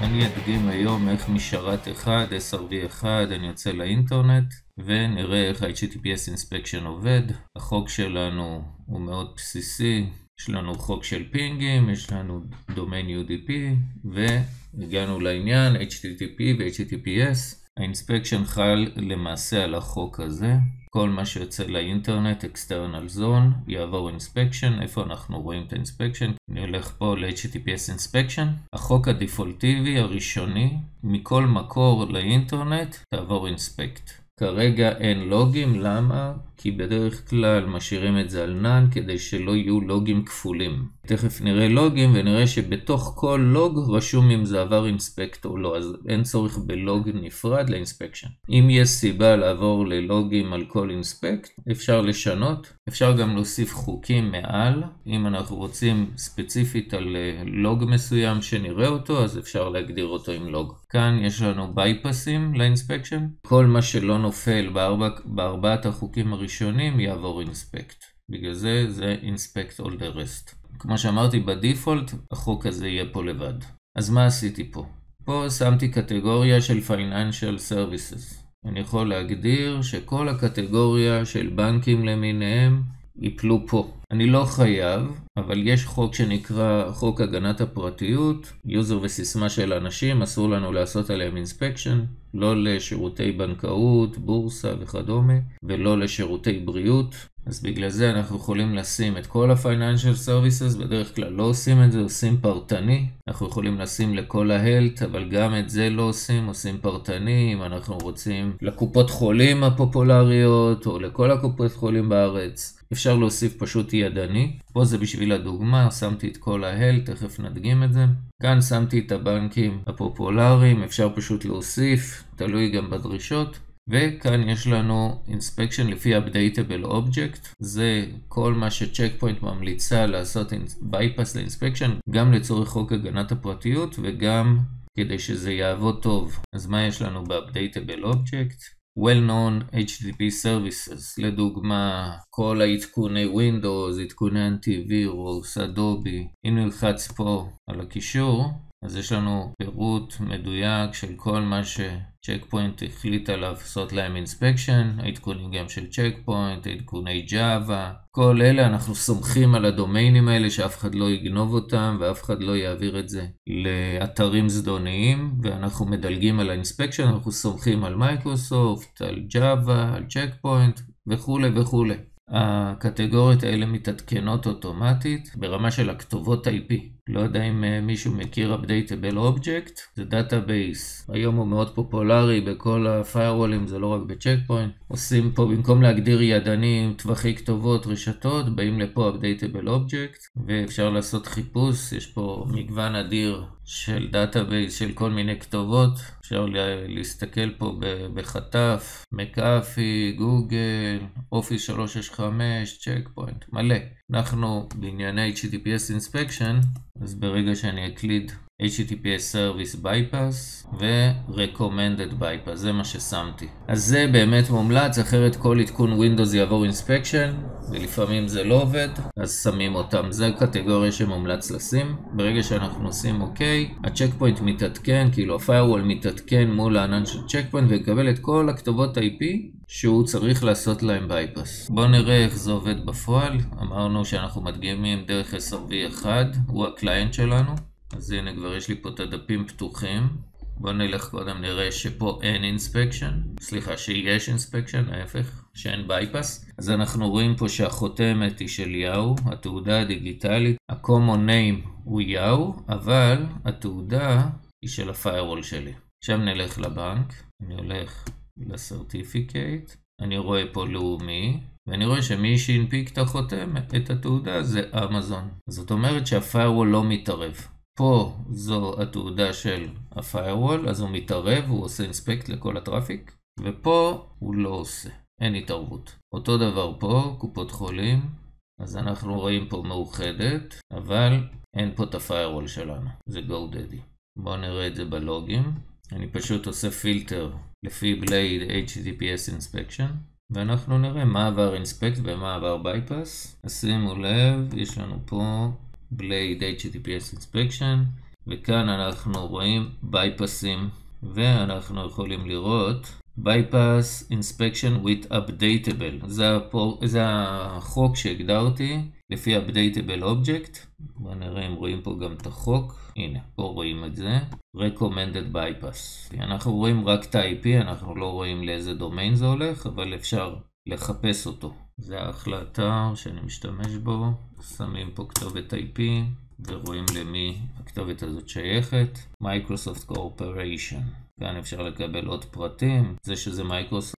אני אדגים היום איך משרת אחד, SRV1, אני יוצא לאינטרנט ונראה איך ה-HTTPS Inspection עובד. החוק שלנו הוא מאוד בסיסי, יש לנו חוק של פינגים, יש לנו דומיין UDP והגענו לעניין HTTP ו-HTTPS. האינספקשן חל למעשה על החוק הזה. כל מה שיוצא לאינטרנט, external zone, יעבור inspection. איפה אנחנו רואים את? אני הולך פה ל-HTTPS inspection. החוק הדפולטיבי הראשוני, מכל מקור לאינטרנט, תעבור inspect. כרגע אין לוגים, למה? כי בדרך כלל משאירים את זה על none כדי שלא יהיו לוגים כפולים. תכף נראה לוגים ונראה שבתוך כל לוג רשום אם זה עבר אינספקט או לא, אז אין צורך בלוג נפרד לאינספקשן. אם יש סיבה לעבור ללוגים על כל אינספקט, אפשר לשנות. אפשר גם להוסיף חוקים מעל. אם אנחנו רוצים ספציפית על אה, לוג מסוים שנראה אותו, אז אפשר להגדיר אותו עם לוג. כאן יש לנו בייפסים לאינספקשן. כל מה שלא נופל בארבע, בארבעת החוקים הראשונים יעבור inspect. בגלל זה זה inspect all the rest. כמו שאמרתי ב default, החוק הזה יהיה פה לבד. אז מה עשיתי פה? פה שמתי קטגוריה של Financial Services. אני יכול להגדיר שכל הקטגוריה של בנקים למיניהם ייפלו פה. אני לא חייב, אבל יש חוק שנקרא חוק הגנת הפרטיות, user וסיסמה של אנשים, אסור לנו לעשות עליהם inspection, לא לשירותי בנקאות, בורסה וכדומה, ולא לשירותי בריאות. אז בגלל זה אנחנו יכולים לשים את כל ה-Financial Services, בדרך כלל לא עושים את זה, עושים פרטני. אנחנו יכולים לשים לכל ה-Health, אבל גם את זה לא עושים, עושים פרטני. אם אנחנו רוצים לקופות חולים הפופולריות, או לכל הקופות חולים בארץ, אפשר להוסיף פשוט ידני. פה זה בשביל הדוגמה, שמתי את כל ה-Health, תכף נדגים את זה. כאן שמתי את הבנקים הפופולריים, אפשר פשוט להוסיף, תלוי גם בדרישות. וכאן יש לנו inspection לפי updatable object, זה כל מה שצ'ק פוינט ממליצה לעשות bypass ל-inspection, גם לצורך חוק הגנת הפרטיות וגם כדי שזה יעבוד טוב. אז מה יש לנו ב-updatable object? well-known HTTP services, לדוגמה כל העדכוני Windows, עדכוני אנטיווירוס, אדובי, אם נלחץ פה על הקישור, אז יש לנו פירוט מדויק של כל מה שצ'ק פוינט עליו לעשות להם inspection, העדכונים גם של צ'ק פוינט, עדכוני ג'אווה, כל אלה אנחנו סומכים על הדומיינים האלה שאף אחד לא יגנוב אותם ואף אחד לא יעביר את זה לאתרים זדוניים ואנחנו מדלגים על ה inspection, אנחנו סומכים על מייקרוסופט, על ג'אווה, על צ'ק וכולי וכולי. הקטגוריות האלה מתעדכנות אוטומטית ברמה של הכתובות IP. לא יודע אם אה, מישהו מכיר Updatable Object, זה database. היום הוא מאוד פופולרי בכל ה-firewall ים, זה לא רק בצ'ק פוינט. עושים פה, במקום להגדיר ידני טווחי כתובות, רשתות, באים לפה Updatable Object, ואפשר לעשות חיפוש, יש פה מגוון אדיר של database של כל מיני כתובות. אפשר להסתכל פה בחטף, מקאפי, גוגל, אופיס 365, צ'ק פוינט, מלא. אנחנו בענייני HTTPS Inspection, אז ברגע שאני אקליד HTTPS Service Bypass ו-Recommended Bypass, זה מה ששמתי. אז זה באמת מומלץ, אחרת כל עדכון Windows יעבור Inspection, ולפעמים זה לא עובד, אז שמים אותם. זה קטגוריה שמומלץ לשים. ברגע שאנחנו עושים OK, הצ'ק פוינט מתעדכן, כאילו ה-Firewall מתעדכן מול הענן של צ'ק פוינט ויקבל את כל הכתובות IP שהוא צריך לעשות להם bypass. בואו נראה איך זה עובד בפועל. אמרנו שאנחנו מדגימים דרך SRV1, הוא ה client שלנו. אז הנה כבר יש לי פה את הדפים פתוחים. בואו נלך קודם נראה שפה אין inspection, סליחה שיש inspection, ההפך, שאין bypass. אז אנחנו רואים פה שהחותמת היא של יאהו, התעודה הדיגיטלית, ה-common name הוא יאהו, אבל התעודה היא של ה-firewall שלי. עכשיו נלך לבנק, אני הולך לסרטיפיקייט, אני רואה פה לאומי, ואני רואה שמי שהנפיק את החותמת, את התעודה, זה אמזון. זאת אומרת שה-firewall לא מתערב. פה זו התעודה של ה-firewall, אז הוא מתערב, הוא עושה אינספקט לכל הטראפיק, ופה הוא לא עושה, אין התערבות. אותו דבר פה, קופות חולים, אז אנחנו רואים פה מאוחדת, אבל אין פה את ה-firewall שלנו, זה GoDaddy. בואו נראה את זה בלוגים. אני פשוט עושה פילטר לפי Blade HTTPS Inspection, ואנחנו נראה מה עבר אינספקט ומה עבר bypass. אז שימו לב, יש לנו פה Blade HTTPS Inspection, וכאן אנחנו רואים בייפסים, ואנחנו יכולים לראות bypass inspection with updatable. זה, הפור... זה החוק שהגדרתי לפי updatable object. בואו נראה אם רואים פה גם את החוק. הנה, פה רואים את זה. recommended bypass. אנחנו רואים רק את ה-IP, אנחנו לא רואים לאיזה דומיין זה הולך, אבל אפשר לחפש אותו. זה האחלה אתר שאני משתמש בו. שמים פה כתובת IP. ורואים למי הכתובת הזאת שייכת, Microsoft Corporation. כאן אפשר לקבל עוד פרטים, זה שזה מייקרוסופט